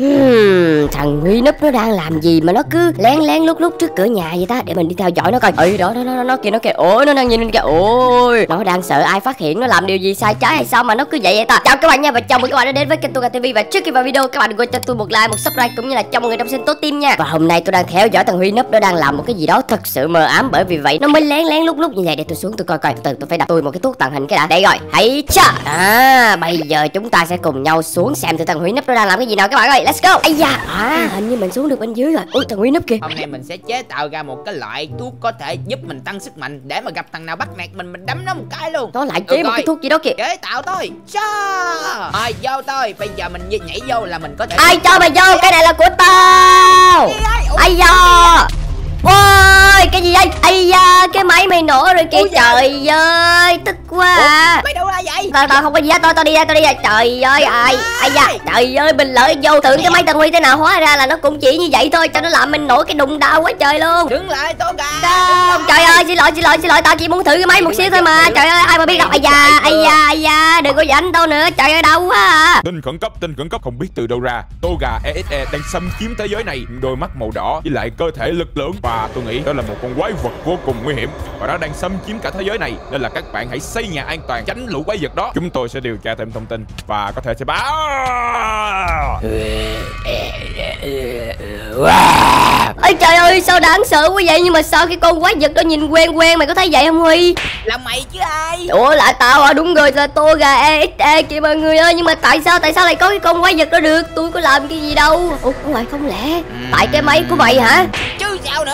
Hmm, thằng Huy núp nó đang làm gì mà nó cứ lén lén lúc lúc trước cửa nhà vậy ta? Để mình đi theo dõi nó coi. Ừ đó nó nó nó kia nó kìa ôi nó đang nhìn kìa. Ôi nó đang sợ ai phát hiện nó làm điều gì, sai trái hay sao mà nó cứ vậy vậy ta? Chào các bạn nha, và chào mừng các bạn đã đến với kênh Tuga TV và trước khi vào video, các bạn đừng quên cho tôi một like, một subscribe cũng như là cho mọi người trong xin tốt tim nha. Và hôm nay tôi đang theo dõi thằng Huy núp nó đang làm một cái gì đó thật sự mờ ám bởi vì vậy nó mới lén lén lúc lúc như vậy. Để tôi xuống tôi coi coi. Từ, tôi phải đặt tôi một cái thuốc tàng hình cái đã. Để rồi, hãy cha à bây giờ chúng ta sẽ cùng nhau xuống xem thử thằng Huy núp nó đang làm cái gì nào các bạn ơi. Let's go. Ây da à hình như mình xuống được bên dưới rồi. Ôi thằng Huy núp kìa. Hôm nay mình sẽ chế tạo ra một cái loại thuốc có thể giúp mình tăng sức mạnh Để mà gặp thằng nào bắt nạt mình, mình đấm nó một cái luôn. Nó lại chế Ừ, một coi. cái thuốc gì đó kìa. Chế tạo thôi. Cha! Rồi vô thôi. Bây giờ mình nhảy vô là mình có thể ai cho mày vô? Cái này là của tao. Ai da ôi cái gì đây ai da cái máy mày nổ rồi kìa trời ơi tức quá. À. Mày đâu ra vậy? Tao tao không có gì hết tôi tao đi ra tôi đi ra. Trời ơi ai ai da trời ơi mình lỡ vô tưởng cái máy tao nguy thế nào hóa ra là nó cũng chỉ như vậy thôi cho nó làm mình nổi cái đụng đau quá trời luôn. Đứng lại tô gà không trời ơi xin lỗi xin lỗi xin lỗi tao chỉ muốn thử cái máy một xíu thôi mà. trời ơi ai mà biết đâu. Ai da ai da ai da đừng có giành tao nữa. Trời ơi đau quá à. Tin khẩn cấp, tin khẩn cấp không biết từ đâu ra. Tô gà EXE đang xâm chiếm thế giới này. Đôi mắt màu đỏ với lại cơ thể lực lớn Và tôi nghĩ đó là một con quái vật vô cùng nguy hiểm Và nó đang xâm chiếm cả thế giới này. Nên là các bạn hãy xây nhà an toàn tránh lũ quái vật đó. Chúng tôi sẽ điều tra thêm thông tin Và có thể sẽ báo. Ôi trời ơi sao đáng sợ quá vậy? Nhưng mà sao cái con quái vật đó nhìn quen quen mày có thấy vậy không huy? Là mày chứ ai? Ủa là tao à đúng rồi là tô gà exe kìa mọi người ơi. Nhưng mà tại sao tại sao lại có cái con quái vật đó được? Tôi có làm cái gì đâu. Ủa không phải không lẽ? Tại cái máy của mày hả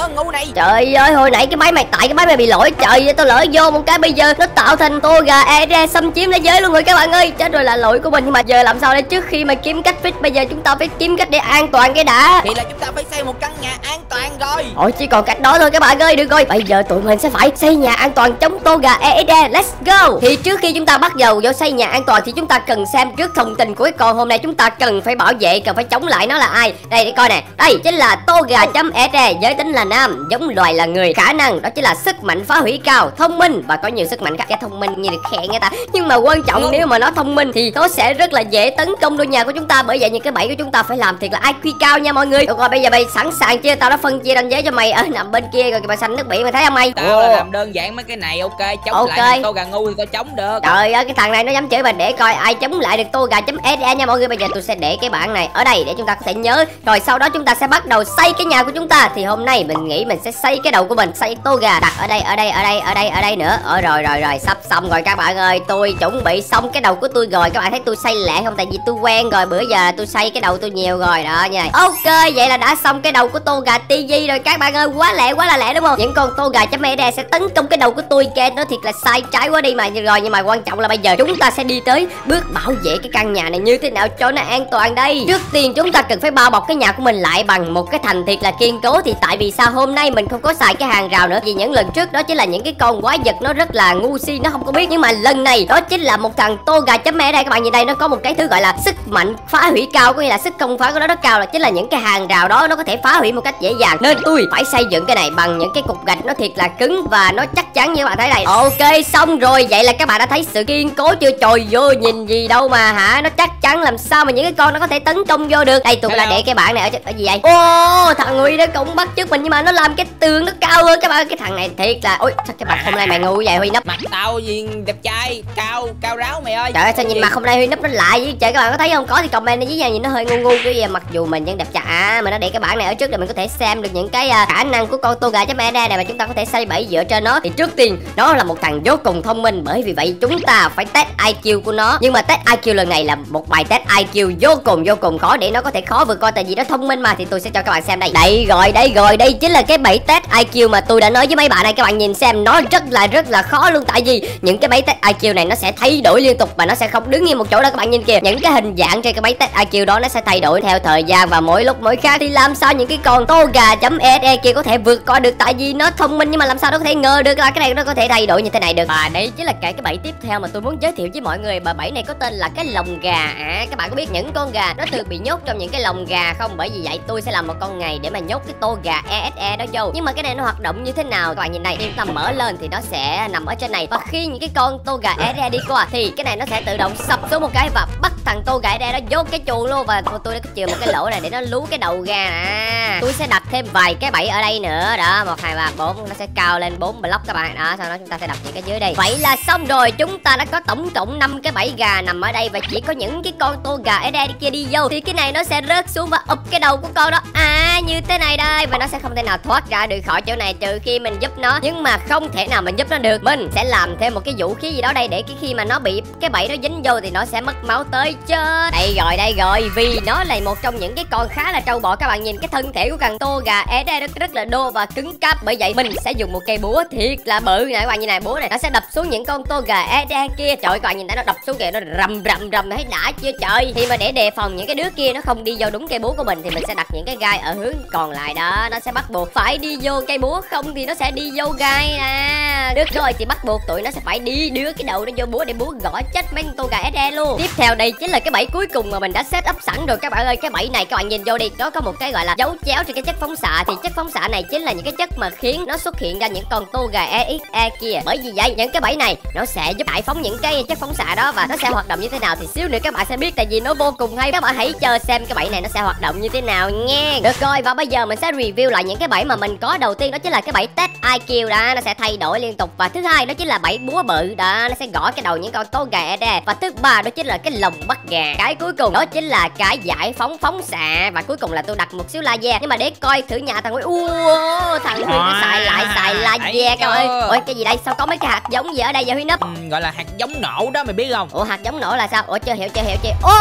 nữa ngu này. Trời ơi hồi nãy cái máy mày tại cái máy mày bị lỗi trời ơi tao lỡ vô một cái bây giờ nó tạo thành tô gà exe xâm chiếm thế giới luôn rồi các bạn ơi. Chết rồi là lỗi của mình nhưng mà giờ làm sao đây? Trước khi mà kiếm cách fix bây giờ chúng ta phải kiếm cách để an toàn cái đã. Thì là chúng ta phải xây một căn nhà an toàn rồi. Ôi chỉ còn cách đó thôi các bạn ơi Được rồi. Bây giờ tụi mình sẽ phải xây nhà an toàn chống tô gà EXE Let's go. Thì trước khi chúng ta bắt đầu vô xây nhà an toàn Thì chúng ta cần xem trước thông tin của cái con hôm nay. Chúng ta cần phải bảo vệ Cần phải chống lại nó là ai? Đây để coi nè. Đây chính là tô gà chấm EXE Giới tính là nam Giống loài là người Khả năng đó chính là sức mạnh phá hủy cao Thông minh Và có nhiều sức mạnh khác Cái thông minh như được khen người ta. Nhưng mà quan trọng nếu mà nó thông minh Thì nó sẽ rất là dễ tấn công đôi nhà của chúng ta. Bởi vậy những cái bẫy của chúng ta phải làm thiệt là IQ cao nha mọi người. Được rồi bây giờ mày sẵn sàng chưa? Tao đã phân chia ranh giới cho mày. Ở nằm bên kia rồi kìa, mày xanh nước biển mày thấy không mày? Tao là làm đơn giản mấy cái này ok Chống Ok. lại tô gà ngu thì tao chống được. Trời ơi cái thằng này nó dám chửi mình để coi ai chống lại được tô gà chấm SE nha mọi người. Bây giờ tôi sẽ để cái bảng này ở đây để chúng ta có thể nhớ. Rồi sau đó chúng ta sẽ bắt đầu xây cái nhà của chúng ta. Thì hôm nay mình nghĩ mình sẽ xây cái đầu của mình, Xây tô gà đặt ở đây ở đây ở đây ở đây ở đây nữa. Ở rồi rồi rồi, sắp xong rồi các bạn ơi. Tôi chuẩn bị xong cái đầu của tôi rồi. Các bạn thấy tôi xây lẹ không? Tại vì tôi quen rồi. Bữa giờ tôi xây cái đầu tôi nhiều rồi. Đó, nha. Ok, vậy là đã xong cái đầu của tô gà TV rồi các bạn ơi. Quá lẹ, quá là lẹ đúng không? Những con tô gà chấm ED sẽ tấn công cái đầu của tôi. Kê Nó thiệt là sai trái quá đi mà. Rồi, Nhưng mà quan trọng là bây giờ chúng ta sẽ đi tới Bước bảo vệ cái căn nhà này như thế nào cho nó an toàn đây. Trước tiên chúng ta cần phải bao bọc cái nhà của mình lại Bằng một cái thành thiệt là kiên cố. Thì tại vì sao? Hôm nay mình không có xài cái hàng rào nữa. Vì những lần trước đó chính là những cái con quái vật Nó rất là ngu si nó không có biết. Nhưng mà lần này đó chính là một thằng tô gà chấm e đây. Các bạn nhìn đây nó có một cái thứ gọi là sức mạnh phá hủy cao Có nghĩa là sức công phá của nó rất cao. Là chính là những cái hàng rào đó Nó có thể phá hủy một cách dễ dàng. Nên tôi phải xây dựng cái này bằng những cái cục gạch nó thiệt là cứng Và nó chắc chắn như các bạn thấy đây. Ok xong rồi. Vậy là các bạn đã thấy sự kiên cố chưa? Trời vô nhìn gì đâu mà hả? Nó chắc chắn làm sao mà những cái con nó có thể tấn công vô được? Đây tôi đã Hello. để cái bảng này ở, ở gì vậy? Ô thằng Nguy nó cũng bắt chước mình Nhưng mà nó làm cái tường nó cao hơn các bạn Cái thằng này thiệt là Ôi sao cái mặt hôm nay mày ngu vậy Huy nấp? Mặt tao gì đẹp trai Cao cao ráo mày ơi. Trời ơi sao nhìn mặt hôm nay Huy nấp nó lạ vậy? Trời các bạn có thấy không? Có thì comment ở dưới nhà nhìn nó hơi ngu ngu cái gì mặc dù mình vẫn đẹp trai. À mà nó để cái bảng này ở trước để mình có thể xem được những cái à, khả năng của con tô gà chấm e này mà chúng ta có thể xây bẫy dựa trên nó. Thì trước tiên nó là một thằng vô cùng thông minh bởi vì vậy chúng ta phải test IQ của nó. Nhưng mà test IQ lần này là một bài test IQ vô cùng vô cùng khó để nó có thể khó vượt qua. Tại vì nó thông minh mà thì tôi sẽ cho các bạn xem đây. Đây rồi đây rồi đây chính là cái bẫy test IQ mà tôi đã nói với mấy bạn này các bạn nhìn xem, nó rất là rất là khó luôn. Tại vì những cái bẫy test IQ này nó sẽ thay đổi liên tục và nó sẽ không đứng yên một chỗ đâu, các bạn nhìn kìa. Những cái hình dạng trên cái bẫy test IQ đó nó sẽ thay đổi theo thời gian và mỗi lúc mỗi khác. Thì làm sao những cái con tô gà chấm ESE kia có thể vượt qua được? Tại vì nó thông minh nhưng mà làm sao nó có thể ngờ được? Là cái này nó có thể thay đổi như thế này được. Và đây chính là cái cái bẫy tiếp theo mà tôi muốn giới thiệu với mọi người. Bà bẫy này có tên là cái lồng gà. À các bạn có biết những con gà nó thường bị nhốt trong những cái lồng gà không? Bởi vì vậy tôi sẽ làm một con ngày để mà nhốt cái tô gà ESE đó vô. Nhưng mà cái này nó hoạt động như thế nào? Các bạn nhìn này khi ta mở lên thì nó sẽ nằm ở trên này. Và khi những cái con Toga gà đi qua thì cái này nó sẽ tự động sập xuống một cái và bắt thằng tô gãi đây nó vô cái chuồng luôn và tôi đã chừa một cái lỗ này để nó lú cái đầu ra. Nè tôi sẽ đặt thêm vài cái bẫy ở đây nữa. Đó, một, hai, ba, bốn, nó sẽ cao lên bốn block các bạn. Đó, sau đó chúng ta sẽ đặt những cái dưới đây. Vậy là xong rồi. Chúng ta đã có tổng cộng 5 cái bẫy gà nằm ở đây và chỉ có những cái con tô gà ở đây kia đi vô. Thì cái này nó sẽ rớt xuống và ụp cái đầu của con đó. À như thế này đây. Và nó sẽ không thể nào thoát ra được khỏi chỗ này trừ khi mình giúp nó. Nhưng mà không thể nào mình giúp nó được. Mình sẽ làm thêm một cái vũ khí gì đó đây để cái khi mà nó bị cái bẫy nó dính vô thì nó sẽ mất máu tới chết đây rồi đây rồi. Vì nó là một trong những cái con khá là trâu bò. Các bạn nhìn cái thân thể của cần tô gà é đây rất, rất là đô và cứng cáp. Bởi vậy mình sẽ dùng một cây búa thiệt là bự này các bạn như này búa này nó sẽ đập xuống những con tô gà é kia. Trời các bạn nhìn thấy nó đập xuống kìa nó rầm rầm rầm. Thấy đã chưa trời? Thì mà để đề phòng những cái đứa kia nó không đi vô đúng cây búa của mình thì mình sẽ đặt những cái gai ở hướng còn lại. Đó nó sẽ bắt buộc phải đi vô cây búa. Không thì nó sẽ đi vô gai à. Được rồi thì bắt buộc tụi nó sẽ phải đi đưa cái đầu nó vô búa để búa gõ chết mấy con tô gà ở luôn. Tiếp theo đây chính là cái bẫy cuối cùng mà mình đã set up sẵn rồi. Các bạn ơi, cái bẫy này các bạn nhìn vô đi. Nó có một cái gọi là dấu chéo trên cái chất phóng xạ. Thì chất phóng xạ này chính là những cái chất mà khiến nó xuất hiện ra những con tô gà exe kia. Bởi vì vậy, những cái bẫy này nó sẽ giúp giải phóng những cái chất phóng xạ đó và nó sẽ hoạt động như thế nào thì xíu nữa các bạn sẽ biết. Tại vì nó vô cùng hay. Các bạn hãy chờ xem cái bẫy này nó sẽ hoạt động như thế nào nha. Được rồi, và bây giờ mình sẽ review lại những cái bẫy mà mình có đầu tiên. Đó chính là cái bẫy test IQ đó. Nó sẽ thay đổi liên tục. Và thứ hai, đó chính là bẫy búa bự. Đó, nó sẽ gõ cái đầu những con tô gà đây và thứ ba, đó chính là cái lồng bắt gà. Cái cuối cùng đó chính là cái giải phóng phóng xạ. Và cuối cùng là tôi đặt một xíu laser nhưng mà để coi thử nhà thằng huy. Ua thằng huy nó xài lại xài laser các ơi ôi cái gì đây? Sao có mấy cái hạt giống gì ở đây vậy huy nấp ừ, gọi là hạt giống nổ đó mày biết không? Ủa hạt giống nổ là sao? Ủa chưa hiểu chưa hiểu chưa ô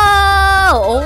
ồ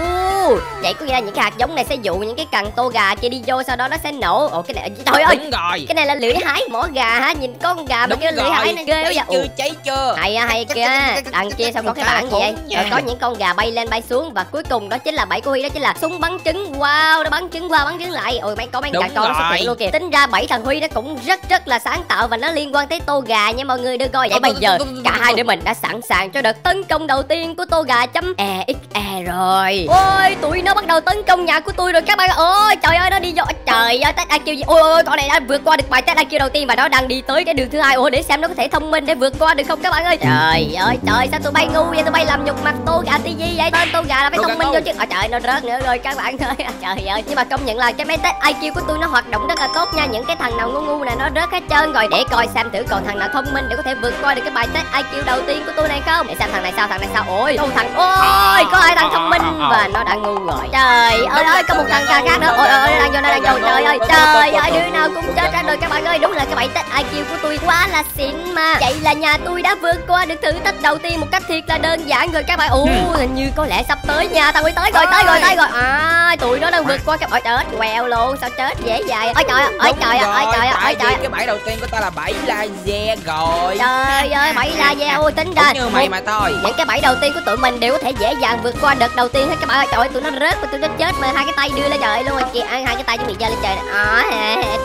vậy có nghĩa là những cái hạt giống này sẽ dụ những cái cần tô gà kia đi vô sau đó nó sẽ nổ. Ủa cái này trời ơi đúng rồi. cái này là lưỡi hái mỏ gà hả? Nhìn con gà mà cái lưỡi hái này ghê quá vậy. Chưa cháy chưa? hay hay kia đằng kia sao có cái bảng gì vậy? Rồi có những con gà bay lên bay xuống. Và cuối cùng đó chính là bảy của huy đó chính là súng bắn trứng. Wow nó bắn trứng qua bắn trứng lại. Ôi mấy có mấy gà con xuất hiện luôn kìa. Tính ra bảy thằng huy nó cũng rất rất là sáng tạo và nó liên quan tới tô gà nha mọi người. Được coi vậy bây giờ cả hai đứa mình đã sẵn sàng cho đợt tấn công đầu tiên của tô gà chấm exe rồi. Ôi tụi nó bắt đầu tấn công nhà của tôi rồi các bạn ơi. Trời ơi nó đi vô trời ơi test IQ gì? Ôi ôi con này đã vượt qua được bài test IQ đầu tiên và nó đang đi tới cái đường thứ hai. Ủa để xem nó có thể thông minh để vượt qua được không các bạn ơi. Trời ơi trời sao tụi bay ngu vậy? Tụi bay làm nhục mặt tô gà tivi vậy? Tên tô gà là phải thông minh vô chứ. À, trời nó rớt nữa rồi các bạn ơi. Trời ơi nhưng mà công nhận là cái máy test IQ của tôi nó hoạt động rất là tốt nha. Những cái thằng nào ngu ngu này nó rớt hết trơn rồi. Để coi xem thử còn thằng nào thông minh để có thể vượt qua được cái bài test IQ đầu tiên của tôi này không? Để xem thằng này sao thằng này sao? Ôi đâu thằng ôi có hai thằng thông minh và nó đã ngu rồi. Trời ơi ơi có một thằng khác nữa. Ôi ôi vô đang vô trời ơi trời ơi đứa nào cũng chết ra rồi các bạn ơi. Đúng là cái bài test IQ của tôi quá là xịn mà. Vậy là nhà tôi đã vượt qua được thử thách đầu tiên một cách thiệt là đơn giản rồi các bạn. Ồ hình như có lẽ sắp tới nha tao mới tới rồi tới rồi tới rồi. À tụi nó đang vượt qua cái ôi chết quèo luôn sao chết dễ dàng ôi trời ơi trời ơi trời ơi trời cái bẫy đầu tiên của ta là bẫy laser rồi. Trời ơi bẫy laser ôi tính ra như mày mà thôi. những cái bẫy đầu tiên của tụi mình đều có thể dễ dàng vượt qua đợt đầu tiên hết các bạn ơi. Trời ơi tụi nó rớt và tụi nó chết mà hai cái tay đưa lên trời luôn chị ăn hai cái tay chuẩn bị giơ lên trời à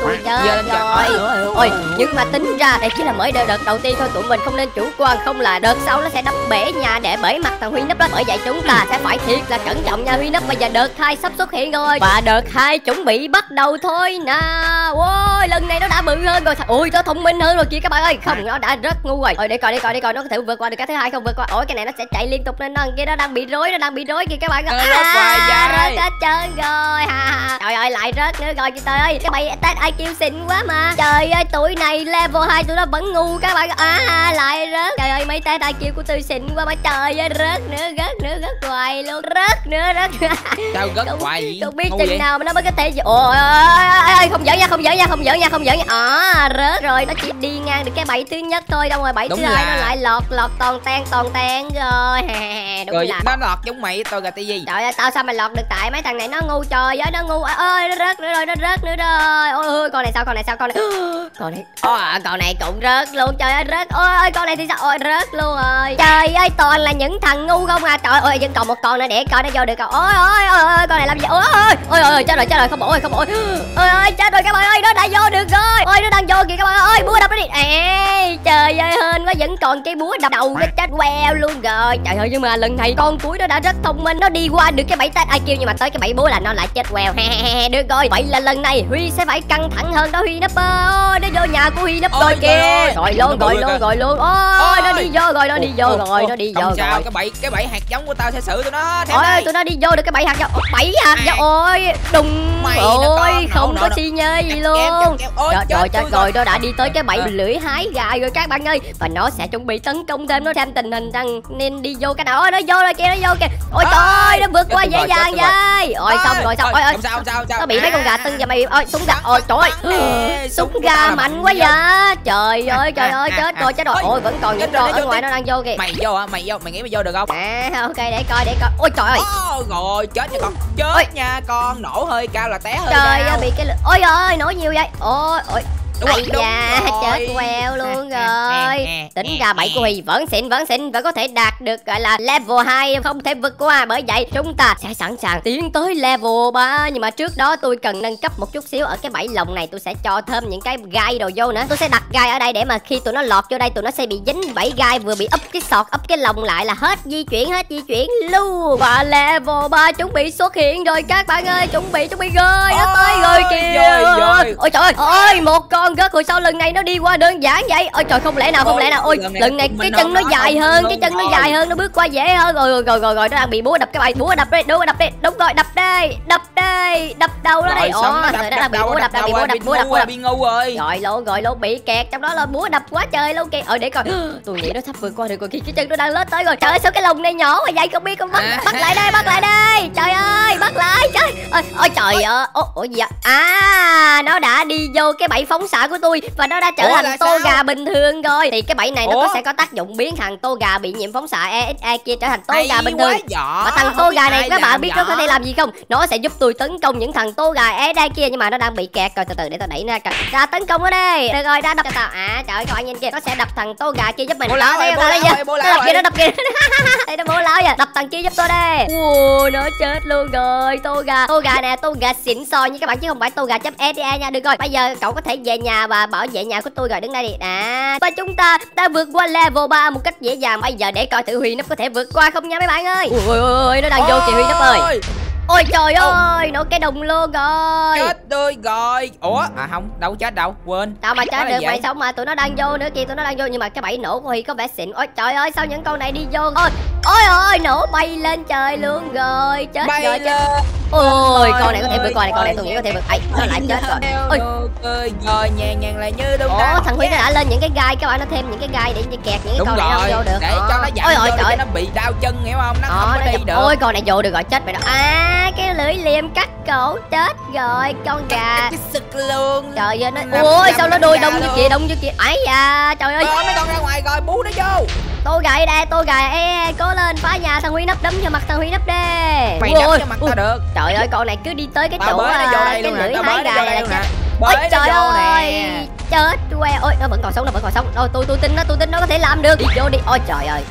tôi chết rồi. ôi nhưng mà tính ra đây chỉ là mới đợt, đầu tiên thôi. Tụi mình không nên chủ quan không là đợt sau nó sẽ đập bể nhà để bể mặt thằng huy nấp đó bởi vậy chúng ta sẽ phải thiệt là cẩn trọng nha huy nấp. Bây giờ đợt hai sắp xuất hiện rồi. Và đợt hai chuẩn bị bắt đầu thôi nè. Ôi lần này nó đã bự hơn rồi. Ôi nó thông minh hơn rồi kìa các bạn ơi. Không nó đã rất ngu rồi. Rồi để coi để coi để coi. Nó có thể vượt qua được cái thứ hai không? Vượt qua. Ôi cái này nó sẽ chạy liên tục lên đằng kia nó đang bị rối nó đang bị rối kìa các bạn ơi. À, rớt hết trơn rồi. Ha. Trời ơi lại rớt nữa rồi chị trời ơi cái bay test IQ xịn quá mà. Trời ơi tuổi này level 2 tụi nó vẫn ngu các bạn. À lại rớt. Trời ơi mấy test IQ của tôi xịn quá mà. Trời ơi rớt nữa rớt nữa rớt hoài luôn rớt nữa rớt. Sao rớt hoài vậy? không biết chừng nào mà nó mới có thể ôi ơi không giỡn nha không giỡn nha không giỡn nha không giỡn nha. À rớt rồi nó chỉ đi ngang được cái bẫy thứ nhất thôi đâu rồi bẫy thứ hai nó lại lọt lọt toàn ten toàn ten rồi. Đúng rồi là nó lọt giống mày tôi gà gì trời ơi tao sao mày lọt được tại mấy thằng này nó ngu trời ơi nó ngu. Ơi rớt nữa rồi, nó rớt nữa rồi. Ôi ôi, con này sao, con này sao, con này. Con này, ôi, con này cũng rớt luôn. Trời ơi, rớt. Ôi ơi con này thì sao? Ôi, rớt luôn rồi. Trời ơi, toàn là những thằng ngu không à. Trời ơi, vẫn còn một con nữa để coi nó vô được không? Ôi ôi ôi con này làm gì? Ôi ôi ôi ôi chết rồi chết rồi. Không ổn không ổn ôi ôi, chết rồi, các bạn ơi, nó đã vô được rồi. Ôi, nó đang vô kìa các bạn ơi. Búa đập nó đi. Ê vẫn còn cái búa đập đầu nó chết queo luôn rồi. Trời ơi nhưng mà lần này con cuối nó đã rất thông minh nó đi qua được cái bẫy test IQ nhưng mà tới cái bẫy búa là nó lại chết queo. Được rồi. Vậy là lần này huy sẽ phải căng thẳng hơn đó huy nấp nó vô nhà của huy nấp rồi kìa. rồi luôn rồi luôn rồi luôn ôi nó đi vô rồi nó đi vô rồi nó đi vô rồi. cái bẫy cái bẫy hạt giống của tao sẽ xử tụi nó ôi tụi nó đi vô được cái bảy hạt dao bảy hạt dao ôi đùng. Ôi không có xi nhê gì luôn. Trời, trời tôi rồi nó đã đi tới cái bẫy À. lưỡi hái gà rồi các bạn ơi. Và nó sẽ chuẩn bị tấn công thêm nó xem tình hình rằng nên đi vô cái nào Ôi, nó vô rồi kìa nó vô kìa. Ôi trời ơi, nó vượt qua dễ dàng vậy. Ôi xong rồi xong ôi ôi. sao sao sao. Nó bị mấy con gà tưng và mày ôi súng gà ôi trời ơi. Súng gà mạnh quá vậy. Trời ơi trời ơi à, chết à, rồi chết rồi. Ôi, vẫn còn những con ở ngoài nó đang vô kìa. Mày vô hả? Mày vô mày nghĩ mày vô được không? À ok để coi để coi. Ôi trời ơi. Rồi chết nha con. Chết nha con nổ hơi cao là té hơi trời ơi bị cái ôi ơi nổi nhiều vậy. Ôi ôi Đúng rồi, đúng da, rồi. chết queo luôn rồi. Tính ra bảy của Huy vẫn xịn vẫn xịn Vẫn có thể đạt được gọi là level 2 Không thể vượt qua. Bởi vậy chúng ta sẽ sẵn sàng tiến tới level 3 Nhưng mà trước đó tôi cần nâng cấp một chút xíu Ở cái bẫy lồng này. Tôi sẽ cho thêm những cái gai đồ vô nữa. Tôi sẽ đặt gai ở đây để mà khi tụi nó lọt vô đây Tụi nó sẽ bị dính bẫy gai vừa bị úp cái sọt úp cái lồng lại là hết di chuyển hết di chuyển luôn. Và level 3 chuẩn bị xuất hiện rồi các bạn ơi. Chuẩn bị chuẩn bị rồi nó tới rồi kìa. rồi, rồi. Ôi trời ơi. Ôi một con gớt rồi sao lần này nó đi qua đơn giản vậy? Ôi trời không lẽ nào không lẽ nào? Ôi lần này cái chân nó dài hơn cái chân nó dài hơn nó bước qua dễ hơn. Rồi rồi rồi rồi, rồi nó đang bị búa đập cái bài búa đập đây đúng rồi đập đây đúng rồi đập đây đập đây đập đầu nó đây? Ồ nó rồi đập nó đang bị búa đập đang bị búa đập búa đập búa đập. bị ngu rồi. Rồi luôn rồi luôn bị kẹt trong đó là búa đập quá trời luôn kìa. Ờ để coi. Tôi nghĩ nó sắp vượt qua được rồi kìa cái chân nó đang lết tới rồi. Trời ơi sao cái lồng này nhỏ mà vậy? Không biết con bắt À. bắt lại đây bắt lại đây. Trời ơi bắt lại trời. Ơi ôi trời ơi ủa, ủa gì vậy à nó đã đi vô cái bẫy phóng xạ của tôi và nó đã trở Ủa, thành tô sao? gà bình thường rồi. Thì cái bẫy này nó Ủa? có sẽ có tác dụng biến thằng tô gà bị nhiễm phóng xạ EXE kia trở thành tô Hay gà bình thường. và thằng tô gà này các bạn biết nó có thể làm gì không? Nó sẽ giúp tôi tấn công những thằng tô gà EXE kia nhưng mà nó đang bị kẹt rồi từ từ để tôi đẩy nó ra ra tấn công nó đây được rồi ra đập cho tao. À trời ơi các bạn nhìn kìa nó sẽ đập thằng tô gà kia giúp mình. Bố lão ơi, không? bố đây lão giờ ơi, bố nó lão đập kia ơi. nó đập kia đây nó bố lão giờ đập thằng kia giúp tôi đây ui nó chết luôn rồi. Tô gà tô gà nè tô gà xịn sò như các bạn chứ không phải tô gà chấm SDE nha. Được rồi bây giờ cậu có thể về nhà và bảo vệ nhà của tôi rồi đứng đây đi. À và chúng ta đã vượt qua level 3 một cách dễ dàng. Bây giờ để coi thử Huy nấp có thể vượt qua không nha mấy bạn ơi. Ui ui ui nó đang vô kìa Huy nấp ơi ôi trời ơi nổ cái đồng luôn rồi. Chết tôi rồi. Ủa? À không đâu chết đâu quên. Tao mà chết được vậy. mày sống mà tụi nó đang vô nữa kìa tụi nó đang vô nhưng mà cái bẫy nổ của Huy có vẻ xịn. Ôi trời ơi sao những con này đi vô? Ôi ôi ôi nổ bay lên trời luôn rồi. Chết bay rồi chết. lên ôi con này có thể vượt ơi, qua này con này tôi nghĩ có thể vượt. Ấy nó lại chết rồi. Ôi. ơi rồi nhẹ nhàng là như đúng Ủa thằng Huy nó đã lên những cái gai các bạn nó thêm những cái gai để kẹt những cái con này nó không vô được. để Ờ. cho nó giảm ôi vô nó bị đau chân hiểu không? Nó Ờ, không có nó đi được. Ôi con này vô được rồi chết mày đó. À cái lưỡi liềm cắt cổ chết rồi con gà. Cái sực luôn. Trời ơi nó ôi sao nó gà đông như kia đông như kia ấy da trời ơi. Ờ, mấy con ra ngoài rồi bú nó vô. Tô gà đây tô gà ê cố lên phá nhà thằng huy nấp đấm cho mặt thằng huy nấp đi mày ôi, cho mặt tao được. Trời ơi con này cứ đi tới cái chỗ à, cái lưỡi hái gà này luôn chết ôi trời ơi chết que. Ôi nó vẫn còn sống nó vẫn còn sống. Rồi tôi tôi tin nó tôi tin nó có thể làm được. Đi vô đi. Ôi trời ơi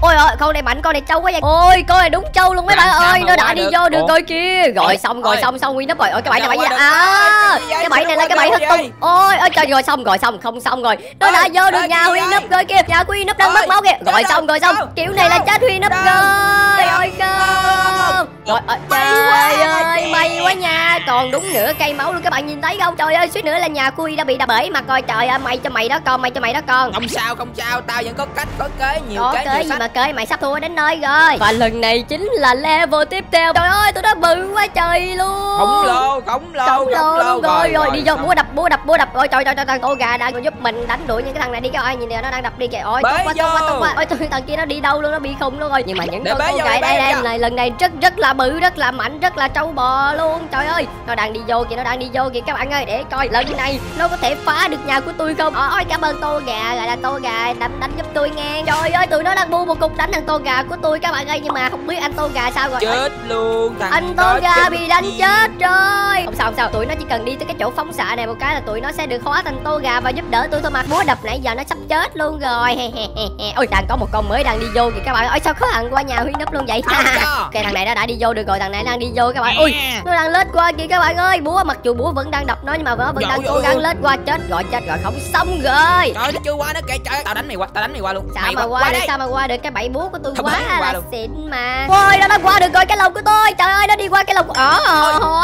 ôi ôi con này mạnh con này trâu quá vậy. Ôi con này đúng trâu luôn mấy bạn ơi mà nó đã đi được? vô được rồi kia rồi xong rồi xong xong huy nấp rồi. Ôi cái bẫy cái bẫy này được? à cái gì bẫy này là cái bẫy hất tung ôi ôi trời rồi xong rồi xong không xong rồi. Nó đã vô được nhà huy gì nấp rồi kia nhà huy nấp đang mất máu kìa. rồi xong rồi. xong. Kiểu này là chết huy nấp rồi. Ôi không. rồi trời quá, ơi may quá nha. Còn đúng nửa cây máu luôn các bạn nhìn thấy không? Trời ơi suýt nữa là nhà của huy đã bị đập bể mặt rồi trời ơi may cho mày đó con may cho mày đó con. Không sao không sao. Tao vẫn có cách có kế nhiều kế nhiều gì sách kế mày sắp thua đến nơi rồi. Và lần này chính là level tiếp theo. Trời ơi tôi đã bự quá trời luôn. Khổng lồ khổng lồ Khổng lồ luôn rồi. rồi đi vô búa đập búa đập búa đập. Ôi trời trời trời thằng tô gà đang còn giúp mình đánh đuổi những cái thằng này đi các bạn nhìn nè nó đang đập đi kìa. Ôi tốt quá tốt quá vô. tốt quá. Ôi trời thằng kia nó đi đâu luôn nó bị khùng luôn rồi. Nhưng mà những con vô, gà đây đây này lần này rất rất là bự rất là mạnh rất là trâu bò luôn. Trời ơi nó đang đi vô kìa nó đang đi vô kìa. Các bạn ơi để coi lần này nó có thể phá được nhà của tôi không? Ôi cảm ơn tô gà gọi là tô gà đánh đánh giúp tôi nghe trời ơi tụi nó đang bu một cục đánh thằng tô gà của tôi các bạn ơi nhưng mà không biết anh tô gà sao rồi. Chết luôn thằng anh tô gà bị đánh chi. chết rồi. Không sao không sao tụi nó chỉ cần đi tới cái chỗ phóng xạ này một cái là tụi nó sẽ được hóa thành tô gà và giúp đỡ tôi thôi mà. Búa đập nãy giờ nó sắp chết luôn rồi. Ôi đang có một con mới đang đi vô kìa các bạn. Ôi sao có thằng qua nhà huy nấp luôn vậy? Ok thằng này nó đã đi vô được rồi thằng này đang đi vô các bạn. Ui nó đang lết qua kìa các bạn ơi. Búa mặc dù búa vẫn đang đập nó nhưng mà nó vẫn đang cố gắng lết qua chết rồi chết rồi không xong rồi. Trời chưa qua nữa kìa. Trời tao đánh mày qua tao đánh mày qua luôn. Sao mày mà qua, qua được sao mà qua được cái bẫy búa của tôi quá là luôn. xịn mà. Ôi nó đã qua được rồi cái lồng của tôi. Trời ơi nó đi qua cái lồng ở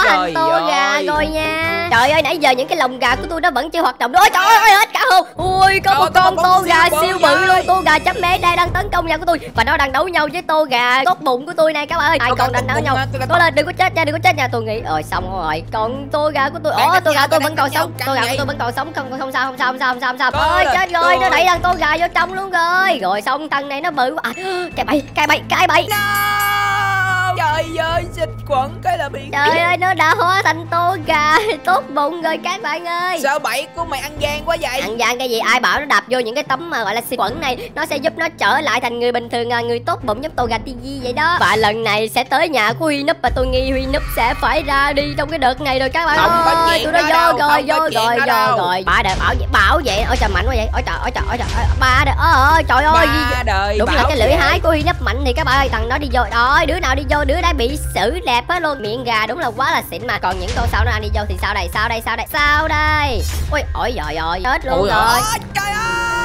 thành trời tô gà rồi nha. Trời ơi nãy giờ những cái lồng gà của tôi nó vẫn chưa hoạt động ôi trời ơi hết cả không ui có một con tô gà siêu bự luôn. tô gà chấm mé đây đang tấn công nhà của tôi. Và nó đang đấu nhau với tô gà tốt bụng của tôi này các bạn ơi. Hai con đang đấu nhau? hả? Tô gà cố lên đừng có chết nha đừng có chết nha tôi nghĩ. Rồi xong rồi. Còn tô gà của tôi Đang ồ tô gà tôi đang vẫn còn sống. tô gà của tôi vẫn còn sống. Không không sao không sao không sao không sao. Không sao Cố ôi chết rồi nó tôi. đẩy thằng tô gà vô trong luôn rồi. Rồi xong thằng này nó bự quá à, cái bay cái bay cái bay No! Trời ơi, xịt khuẩn cái là bị trời ơi nó đã hóa thành tô gà. Tốt bụng rồi các bạn ơi. Sao bẫy của mày ăn gian quá vậy? ăn gian cái gì? Ai bảo nó đạp vô những cái tấm mà gọi là xịt khuẩn này? Nó sẽ giúp nó trở lại thành người bình thường à, người tốt bụng giống tô gà TV vậy đó. Và lần này sẽ tới nhà của Huy Núp và tôi nghi Huy Núp sẽ phải ra đi trong cái đợt này rồi các bạn Không ơi. tụi nó đó vô đâu, rồi vô rồi đó vô rồi. Ba đời bảo vệ bảo vệ ôi trời mạnh quá vậy. Ôi trời ôi trời ôi trời ôi, ba đời ơi trời ơi. Ba đời Đúng là cái lưỡi hái của Huy Núp mạnh thì các bạn ơi. Thằng nó đi vô. Rồi đứa nào đi vô đứa đã bị xử đẹp hết luôn. Miệng gà đúng là quá là xịn mà. Còn những con sau nó đang đi vô thì sao đây? Sao đây? Sao đây? Sao đây? Ui ôi giời ơi chết luôn Ôi rồi. ôi, Trời ơi!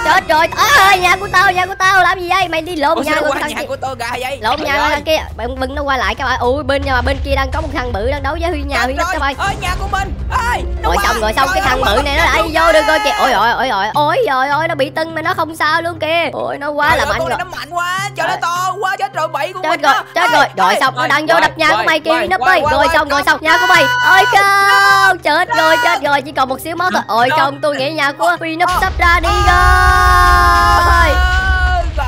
Chết rồi. Ơi nhà của tao nhà của tao làm gì vậy? Mày đi lộn Ủa nhà của thằng nhà kia của tôi gà vậy? Lộn Trời nhà của ơi. thằng kia. Bạn bưng nó qua lại các bạn Ui bên nhà mà bên kia đang có một thằng bự đang đấu với Huy nhà Huy rồi. các bạn Ơi nhà của mình. Ơi rồi xong rồi xong cái thằng ơi, bự này nó đã đi vô được rồi kìa. ôi ôi ôi ôi ôi trời ơi nó bị tưng mà nó không sao luôn kìa. Ôi nó quá là ơi, mạnh rồi. nó mạnh quá. Trời nó to quá chết rồi bẫy của chết mình rồi đó. chết rồi. Rồi xong nó đang vô đập nhà của mày kia nấp quay, rồi xong rồi xong nhà của mày. Ôi không chết rồi chết rồi chỉ còn một xíu máu thôi ôi không tôi nghĩ nhà của Huy nấp sắp ra đi rồi.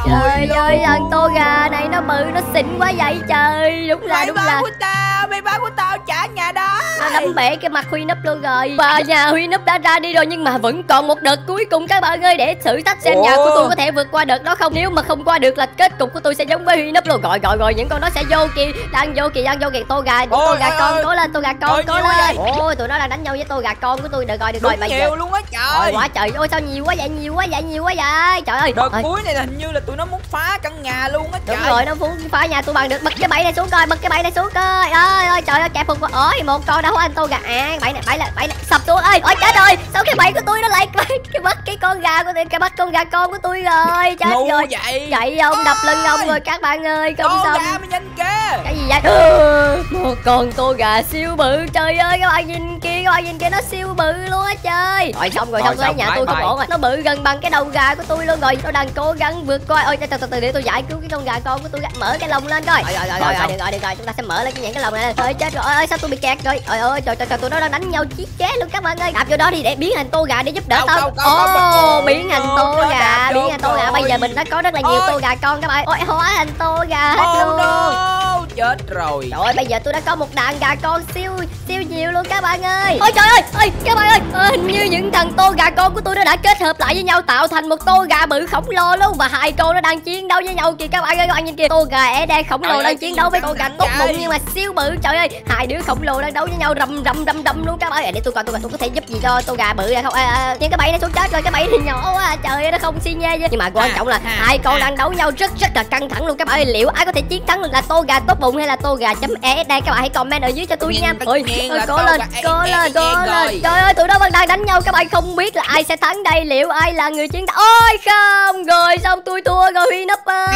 Trời ơi thằng tô gà này nó bự nó xịn quá vậy trời. Đúng là mày đúng là. của tao mày báo của tao trả nhà đó nó đấm bể cái mặt Huy nấp luôn rồi. Và nhà Huy nấp đã ra đi rồi nhưng mà vẫn còn một đợt cuối cùng các bạn ơi để thử thách xem Ồ. nhà của tôi có thể vượt qua đợt đó không. Nếu mà không qua được là kết cục của tôi sẽ giống với Huy nấp luôn. Rồi rồi rồi những con nó sẽ vô kìa đang vô kìa đang vô kìa tô gà tô Ôi, gà ôi, con ôi. cố lên tô gà con Ôi, cố lên. ôi tụi nó đang đánh nhau với tô gà con của tôi. Được rồi được rồi giờ nhiều luôn á Ôi trời quá trời. Ôi sao nhiều quá vậy nhiều quá vậy nhiều quá vậy? Trời ơi. Đợt Ôi, cuối này là hình như là tụi nó muốn phá căn nhà luôn á trời. Đúng rồi, nó phun phá nhà tôi bằng được. Bật cái bẫy này xuống coi, bật cái bẫy này xuống coi. Ơi ơi trời ơi, kẹp phục. Ôi một con đã hóa anh tô gà. À, bẫy này, bẫy này, bẫy này sập xuống ơi. Ôi chết rồi, sao cái bẫy của tôi nó lại cái, bắt cái con gà của tôi, cái bắt con gà con của tôi rồi. Chết ngu rồi. vậy Chạy ông đập lưng ông rồi các bạn ơi, không Tô xong. gà mày nhìn kìa Cái gì vậy? một con tô gà siêu bự. Trời ơi các bạn nhìn kia, các bạn nhìn kia nó siêu bự luôn á trời. Rồi xong rồi, xong rồi nhà tôi không ổn rồi. Nó bự gần bằng cái đầu gà của tôi luôn rồi. Nó đang cố gắng vượt qua. Ôi từ từ để tôi giải cứu cái con gà con của tôi mở cái lồng lên coi. Rồi rồi rồi rồi, được rồi được rồi, chúng ta sẽ mở lên cái những cái lồng này. Ôi chết rồi. Ơi sao tôi bị kẹt rồi. Ôi ơi trời trời trời tụi nó đang đánh nhau chiết ché luôn các bạn ơi. Đạp vô đó đi để biến thành tô gà để giúp đỡ tao. không. biến thành tô gà, biến thành tô gà. Bây giờ rồi. mình đã có rất là nhiều tô gà con các bạn. Ôi hóa thành tô gà hết luôn. chết rồi Trời ơi, bây giờ tôi đã có một đàn gà con siêu siêu nhiều luôn các bạn ơi. Ôi trời ơi, ơi các bạn ơi Hình như những thằng tô gà con của tôi nó đã kết hợp lại với nhau Tạo thành một tô gà bự khổng lồ luôn Và hai con nó đang chiến đấu với nhau kìa các bạn ơi. Các bạn nhìn kìa Tô gà é đen khổng lồ ơi, đang chiến đấu với tô gà tốt bụng nhưng mà siêu bự. Trời ơi, hai đứa khổng lồ đang đấu với nhau rầm rầm rầm rầm luôn các bạn. Ơi Để tôi coi tôi coi tôi có thể giúp gì cho tô gà bự này không? À, à, Nhưng cái bẫy này xuống chết rồi, cái bẫy này nhỏ quá. Trời ơi, nó không xi nhê Nhưng mà quan À, trọng là hai con đang đấu nhau rất rất là căng thẳng luôn các bạn ơi. Liệu ai có thể chiến thắng được là tô gà tốt bụng hay là tô gà chấm es đây các bạn hãy comment ở dưới cho tôi nha. ôi ôi, cố lên cố lên cố lên. trời ơi tụi nó vẫn đang đánh nhau các bạn không biết là ai sẽ thắng đây liệu ai là người chiến thắng. Ôi không rồi xong tôi thua rồi huy núp ơi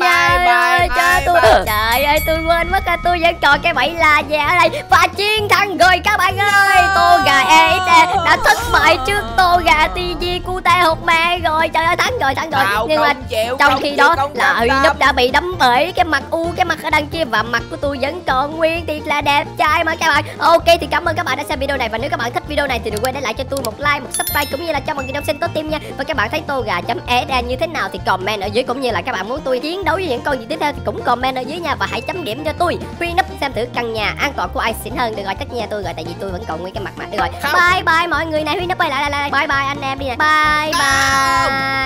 Trời ơi, cho tôi trời ơi tôi quên mất là tôi vẫn còn cái bẫy là về ở đây. Và chiến thắng rồi các bạn ơi đã thất bại trước tô gà TG Cute hột mẹ rồi. Trời ơi thắng rồi thắng rồi. Tao nhưng mà chịu, trong khi đó là. Núp đã bị đấm bể. Cái mặt u cái mặt ở đằng kia và mặt của tôi vẫn còn nguyên. Thiệt là đẹp trai mà các bạn. Ok thì cảm ơn các bạn đã xem video này. Và nếu các bạn thích video này thì đừng quên để lại cho tôi một like một subscribe cũng như là cho mọi người đồng xin tốt tim nha. Và các bạn thấy tô gà chấm e như thế nào thì comment ở dưới cũng như là các bạn muốn tôi chiến đấu với những con gì tiếp theo thì cũng comment ở dưới nha. Và hãy chấm điểm cho tôi. Huy Núp xem thử căn nhà an toàn của ai xịn hơn. Rồi tất nhiên là tôi rồi tại vì tôi vẫn còn nguyên cái mặt mà. Được rồi. Bye bye mọi người này Huy nó quay lại lại lại bye bye anh em đi nè bye bye.